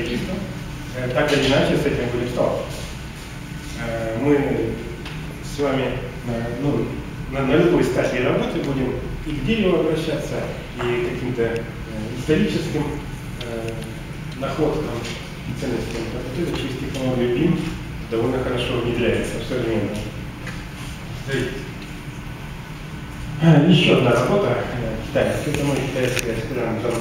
строительства, э, так или иначе с этим будем сталкиваться. Э, мы с вами ну, на, на любой стадии работы будем и к дереву обращаться, и к каким-то э, историческим э, находкам и ценностям. Вот это через технологию BIM довольно хорошо внедряется в современном. Еще одна работа э, китайская, это мой китайский аспирант Джан